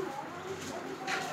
何?